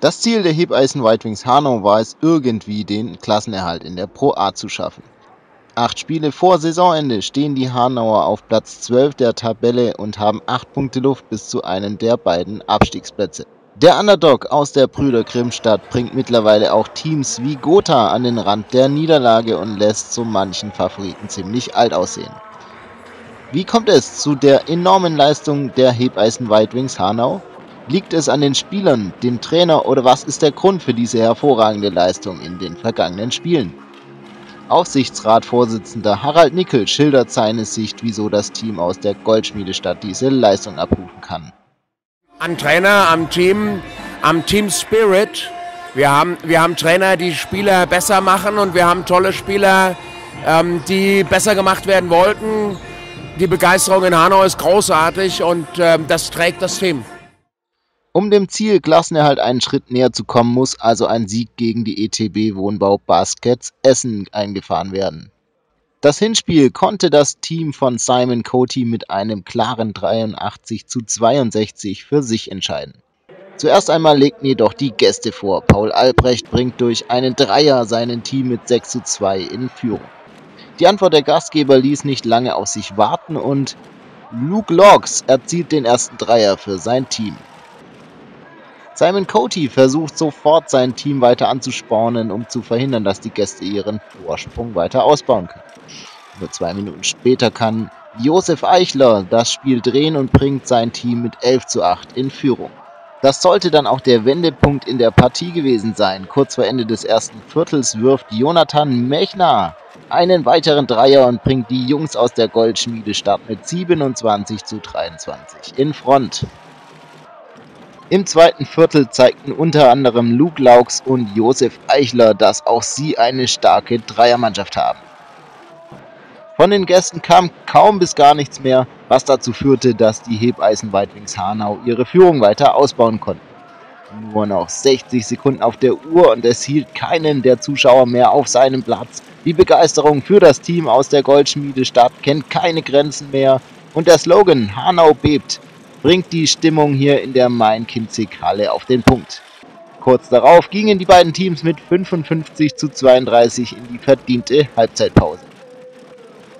Das Ziel der Hebeisen White Wings Hanau war es irgendwie, den Klassenerhalt in der Pro A zu schaffen. Acht Spiele vor Saisonende stehen die Hanauer auf Platz 12 der Tabelle und haben acht Punkte Luft bis zu einem der beiden Abstiegsplätze. Der Underdog aus der Brüder Grimmstadt bringt mittlerweile auch Teams wie Gotha an den Rand der Niederlage und lässt so manchen Favoriten ziemlich alt aussehen. Wie kommt es zu der enormen Leistung der Hebeisen White Wings Hanau? Liegt es an den Spielern, dem Trainer oder was ist der Grund für diese hervorragende Leistung in den vergangenen Spielen? Aufsichtsratsvorsitzender Harald Nickel schildert seine Sicht, wieso das Team aus der Goldschmiedestadt diese Leistung abrufen kann. Am Trainer, am Team, am Team Spirit. Wir haben, wir haben Trainer, die Spieler besser machen und wir haben tolle Spieler, ähm, die besser gemacht werden wollten. Die Begeisterung in Hanau ist großartig und ähm, das trägt das Team. Um dem Ziel Klassenerhalt einen Schritt näher zu kommen, muss also ein Sieg gegen die ETB Wohnbau Baskets Essen eingefahren werden. Das Hinspiel konnte das Team von Simon Coty mit einem klaren 83 zu 62 für sich entscheiden. Zuerst einmal legten jedoch die Gäste vor. Paul Albrecht bringt durch einen Dreier seinen Team mit 6 zu 2 in Führung. Die Antwort der Gastgeber ließ nicht lange auf sich warten und Luke Logs erzielt den ersten Dreier für sein Team. Simon Coty versucht sofort sein Team weiter anzuspornen, um zu verhindern, dass die Gäste ihren Vorsprung weiter ausbauen können. Nur zwei Minuten später kann Josef Eichler das Spiel drehen und bringt sein Team mit 11 zu 8 in Führung. Das sollte dann auch der Wendepunkt in der Partie gewesen sein. Kurz vor Ende des ersten Viertels wirft Jonathan Mechner einen weiteren Dreier und bringt die Jungs aus der Goldschmiedestadt mit 27 zu 23 in Front. Im zweiten Viertel zeigten unter anderem Luke Laux und Josef Eichler, dass auch sie eine starke Dreiermannschaft haben. Von den Gästen kam kaum bis gar nichts mehr, was dazu führte, dass die Hebeisen Weidwings Hanau ihre Führung weiter ausbauen konnten. Nur noch 60 Sekunden auf der Uhr und es hielt keinen der Zuschauer mehr auf seinem Platz. Die Begeisterung für das Team aus der Goldschmiedestadt kennt keine Grenzen mehr und der Slogan Hanau bebt bringt die Stimmung hier in der Main-Kinzig-Halle auf den Punkt. Kurz darauf gingen die beiden Teams mit 55 zu 32 in die verdiente Halbzeitpause.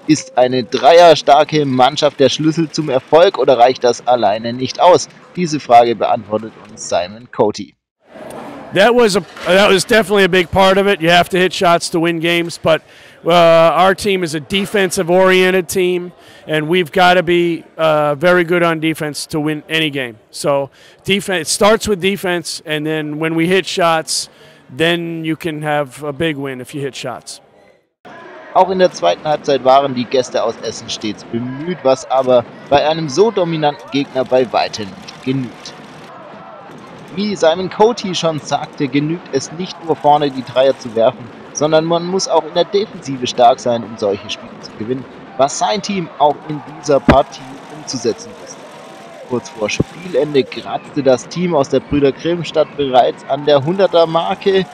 Ist eine dreierstarke Mannschaft der Schlüssel zum Erfolg oder reicht das alleine nicht aus? Diese Frage beantwortet uns Simon Coty. That was a that was definitely a big part of it. You have to hit shots to win games, but uh, our team is a defensive oriented team, and we've got to be uh, very good on defense to win any game. So defense starts with defense, and then when we hit shots, then you can have a big win if you hit shots. Auch in der zweiten Halbzeit waren die Gäste aus Essen stets bemüht, was aber bei einem so dominanten Gegner bei weitem nicht genügt. Wie Simon Coty schon sagte, genügt es nicht nur vorne die Dreier zu werfen, sondern man muss auch in der Defensive stark sein, um solche Spiele zu gewinnen, was sein Team auch in dieser Partie umzusetzen wusste. Kurz vor Spielende kratzte das Team aus der Brüder Grimmstadt bereits an der 100er Marke.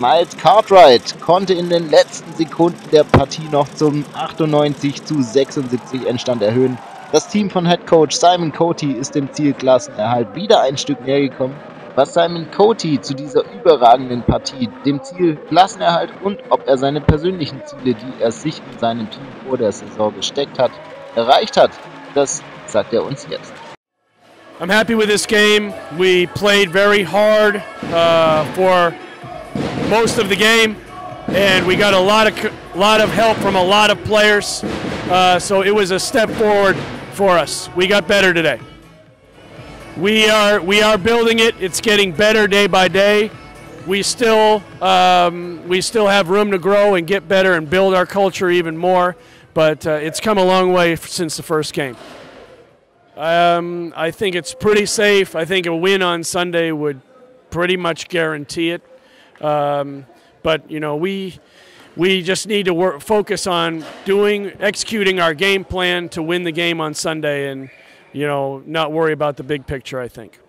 Miles Cartwright konnte in den letzten Sekunden der Partie noch zum 98 zu 76 Endstand erhöhen das Team von Head Coach Simon Coty ist dem Ziel Klassenerhalt wieder ein Stück näher gekommen. Was Simon Coty zu dieser überragenden Partie, dem Ziel Klassenerhalt und ob er seine persönlichen Ziele, die er sich in seinem Team vor der Saison gesteckt hat, erreicht hat, das sagt er uns jetzt. I'm happy with this game. We played very hard uh, for most of the game, and we got a lot of lot of help from a lot of players. Uh, so it was a step forward for us. We got better today. We are we are building it. It's getting better day by day. We still um, we still have room to grow and get better and build our culture even more. But uh, it's come a long way since the first game. Um, I think it's pretty safe. I think a win on Sunday would pretty much guarantee it. Um, but you know we we just need to work, focus on doing, executing our game plan to win the game on Sunday, and you know, not worry about the big picture. I think.